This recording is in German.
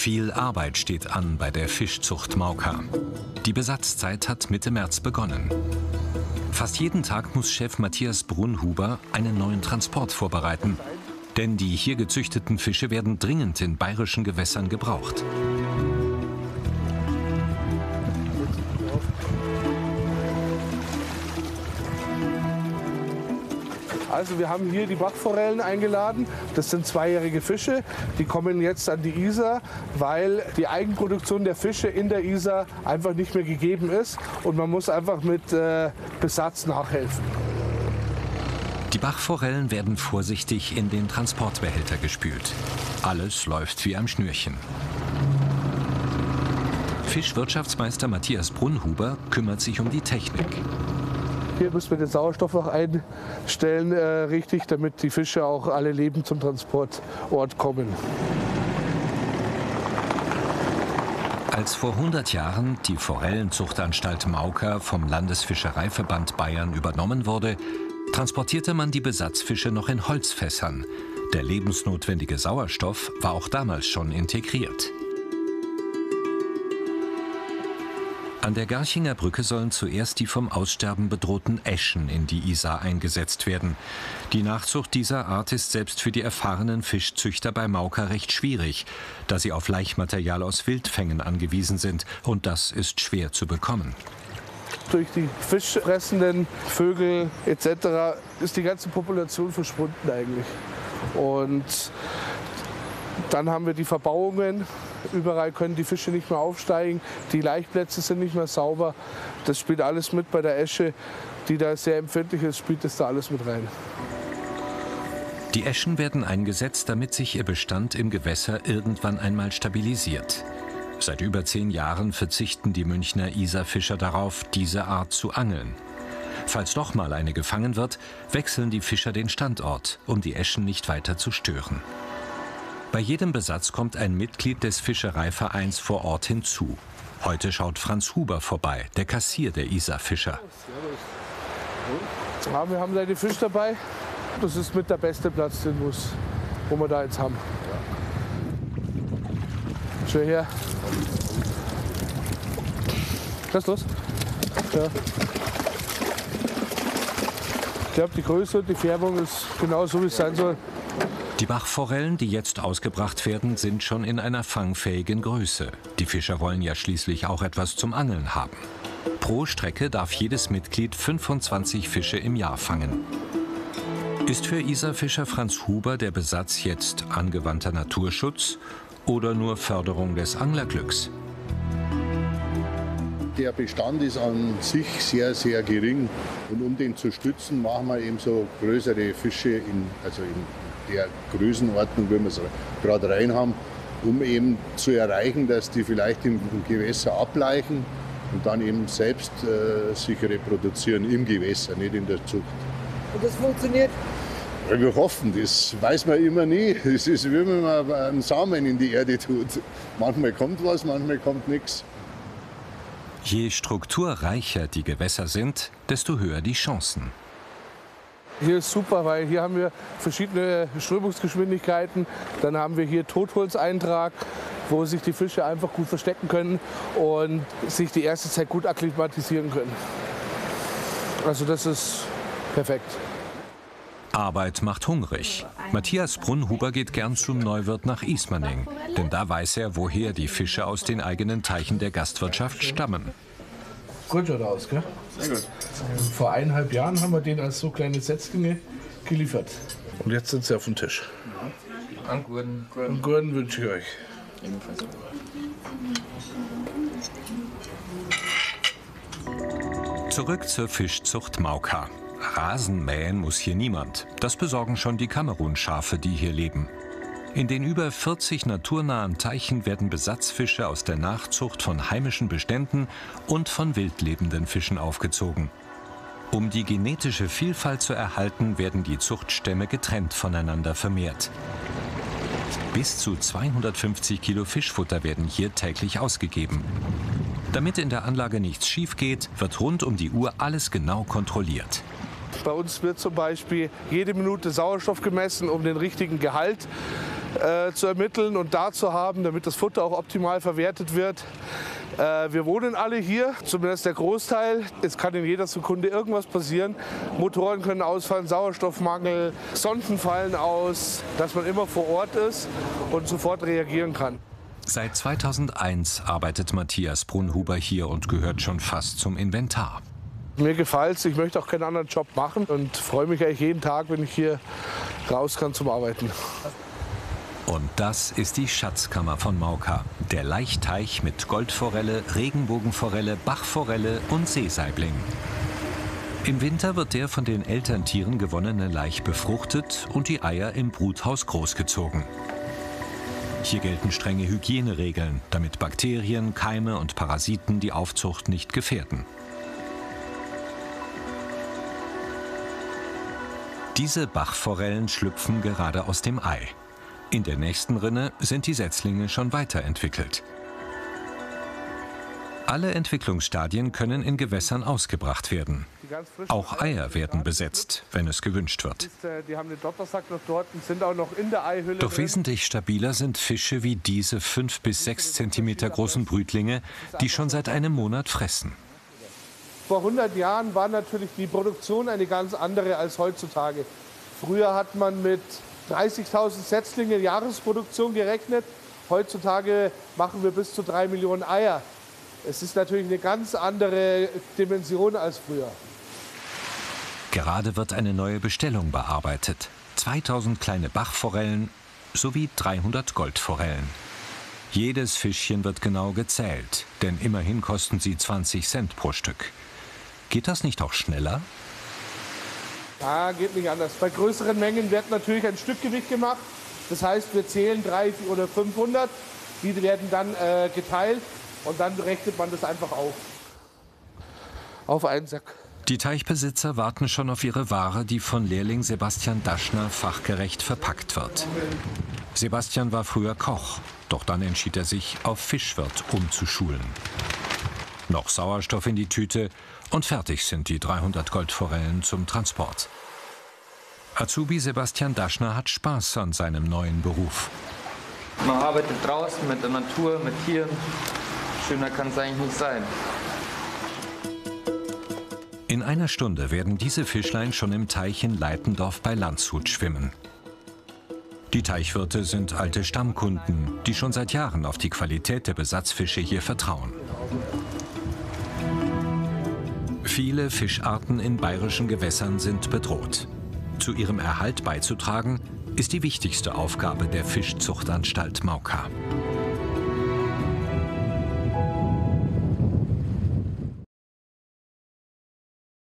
Viel Arbeit steht an bei der Fischzucht Mauka. Die Besatzzeit hat Mitte März begonnen. Fast jeden Tag muss Chef Matthias Brunhuber einen neuen Transport vorbereiten. Denn die hier gezüchteten Fische werden dringend in bayerischen Gewässern gebraucht. Also wir haben hier die Bachforellen eingeladen. Das sind zweijährige Fische. Die kommen jetzt an die Isar, weil die Eigenproduktion der Fische in der Isar einfach nicht mehr gegeben ist. Und man muss einfach mit äh, Besatz nachhelfen. Die Bachforellen werden vorsichtig in den Transportbehälter gespült. Alles läuft wie am Schnürchen. Fischwirtschaftsmeister Matthias Brunhuber kümmert sich um die Technik. Hier müssen wir den Sauerstoff noch einstellen, äh, richtig, damit die Fische auch alle lebend zum Transportort kommen. Als vor 100 Jahren die Forellenzuchtanstalt Mauker vom Landesfischereiverband Bayern übernommen wurde, transportierte man die Besatzfische noch in Holzfässern. Der lebensnotwendige Sauerstoff war auch damals schon integriert. An der Garchinger Brücke sollen zuerst die vom Aussterben bedrohten Eschen in die Isar eingesetzt werden. Die Nachzucht dieser Art ist selbst für die erfahrenen Fischzüchter bei Mauka recht schwierig, da sie auf Laichmaterial aus Wildfängen angewiesen sind und das ist schwer zu bekommen. Durch die fischfressenden Vögel etc. ist die ganze Population verschwunden eigentlich. Und dann haben wir die Verbauungen. Überall können die Fische nicht mehr aufsteigen. Die Laichplätze sind nicht mehr sauber. Das spielt alles mit bei der Esche, die da sehr empfindlich ist, spielt das da alles mit rein. Die Eschen werden eingesetzt, damit sich ihr Bestand im Gewässer irgendwann einmal stabilisiert. Seit über zehn Jahren verzichten die Münchner Isarfischer darauf, diese Art zu angeln. Falls doch mal eine gefangen wird, wechseln die Fischer den Standort, um die Eschen nicht weiter zu stören. Bei jedem Besatz kommt ein Mitglied des Fischereivereins vor Ort hinzu. Heute schaut Franz Huber vorbei, der Kassier der Isar-Fischer. Ja, wir haben da den Fisch dabei. Das ist mit der beste Platz, den muss, wo wir da jetzt haben. Schau her. Was los? Ja. Ich glaube, die Größe und die Färbung ist genau so, wie es sein soll. Die Bachforellen, die jetzt ausgebracht werden, sind schon in einer fangfähigen Größe. Die Fischer wollen ja schließlich auch etwas zum Angeln haben. Pro Strecke darf jedes Mitglied 25 Fische im Jahr fangen. Ist für Isarfischer Franz Huber der Besatz jetzt angewandter Naturschutz oder nur Förderung des Anglerglücks? Der Bestand ist an sich sehr, sehr gering. Und um den zu stützen, machen wir eben so größere Fische in, also in der Größenordnung, wie wir es gerade rein haben, um eben zu erreichen, dass die vielleicht im Gewässer ableichen und dann eben selbst äh, sich reproduzieren im Gewässer, nicht in der Zucht. Und das funktioniert? Wir hoffen, das weiß man immer nie. Es ist wie wenn man einen Samen in die Erde tut. Manchmal kommt was, manchmal kommt nichts. Je strukturreicher die Gewässer sind, desto höher die Chancen. Hier ist super, weil hier haben wir verschiedene Strömungsgeschwindigkeiten. Dann haben wir hier Totholzeintrag, wo sich die Fische einfach gut verstecken können und sich die erste Zeit gut akklimatisieren können. Also das ist perfekt. Arbeit macht hungrig. Matthias Brunhuber geht gern zum Neuwirt nach Ismaning, denn da weiß er, woher die Fische aus den eigenen Teichen der Gastwirtschaft stammen. Gut schaut aus, gell? Sehr gut. Vor eineinhalb Jahren haben wir den als so kleine Setzlinge geliefert. Und jetzt sind sie auf dem Tisch. An Gurden. Und Gurden wünsche ich euch. Ebenfalls. Zurück zur Fischzucht Mauka. Rasen mähen muss hier niemand. Das besorgen schon die Kamerunschafe, die hier leben. In den über 40 naturnahen Teichen werden Besatzfische aus der Nachzucht von heimischen Beständen und von wildlebenden Fischen aufgezogen. Um die genetische Vielfalt zu erhalten, werden die Zuchtstämme getrennt voneinander vermehrt. Bis zu 250 Kilo Fischfutter werden hier täglich ausgegeben. Damit in der Anlage nichts schief geht, wird rund um die Uhr alles genau kontrolliert. Bei uns wird zum Beispiel jede Minute Sauerstoff gemessen, um den richtigen Gehalt äh, zu ermitteln und da zu haben, damit das Futter auch optimal verwertet wird. Äh, wir wohnen alle hier, zumindest der Großteil. Es kann in jeder Sekunde irgendwas passieren. Motoren können ausfallen, Sauerstoffmangel, Sonden fallen aus, dass man immer vor Ort ist und sofort reagieren kann. Seit 2001 arbeitet Matthias Brunhuber hier und gehört schon fast zum Inventar. Mir gefällt es, ich möchte auch keinen anderen Job machen und freue mich eigentlich jeden Tag, wenn ich hier raus kann zum Arbeiten. Und das ist die Schatzkammer von Mauka. Der Laichteich mit Goldforelle, Regenbogenforelle, Bachforelle und Seesaibling. Im Winter wird der von den Elterntieren gewonnene Laich befruchtet und die Eier im Bruthaus großgezogen. Hier gelten strenge Hygieneregeln, damit Bakterien, Keime und Parasiten die Aufzucht nicht gefährden. Diese Bachforellen schlüpfen gerade aus dem Ei. In der nächsten Rinne sind die Setzlinge schon weiterentwickelt. Alle Entwicklungsstadien können in Gewässern ausgebracht werden. Auch Eier werden besetzt, wenn es gewünscht wird. Doch wesentlich stabiler sind Fische wie diese 5 bis 6 cm großen Brütlinge, die schon seit einem Monat fressen. Vor 100 Jahren war natürlich die Produktion eine ganz andere als heutzutage. Früher hat man mit 30.000 Setzlinge Jahresproduktion gerechnet. Heutzutage machen wir bis zu drei Millionen Eier. Es ist natürlich eine ganz andere Dimension als früher. Gerade wird eine neue Bestellung bearbeitet. 2000 kleine Bachforellen sowie 300 Goldforellen. Jedes Fischchen wird genau gezählt, denn immerhin kosten sie 20 Cent pro Stück. Geht das nicht auch schneller? Ja, geht nicht anders. Bei größeren Mengen wird natürlich ein Stückgewicht gemacht. Das heißt, wir zählen drei oder 500. Die werden dann äh, geteilt und dann rechnet man das einfach auf. Auf einen Sack. Die Teichbesitzer warten schon auf ihre Ware, die von Lehrling Sebastian Daschner fachgerecht verpackt wird. Sebastian war früher Koch, doch dann entschied er sich, auf Fischwirt umzuschulen. Noch Sauerstoff in die Tüte und fertig sind die 300 Goldforellen zum Transport. Azubi Sebastian Daschner hat Spaß an seinem neuen Beruf. Man arbeitet draußen mit der Natur, mit Tieren. Schöner kann es eigentlich nicht sein. In einer Stunde werden diese Fischlein schon im Teich in Leitendorf bei Landshut schwimmen. Die Teichwirte sind alte Stammkunden, die schon seit Jahren auf die Qualität der Besatzfische hier vertrauen. Viele Fischarten in bayerischen Gewässern sind bedroht. Zu ihrem Erhalt beizutragen, ist die wichtigste Aufgabe der Fischzuchtanstalt Mauka.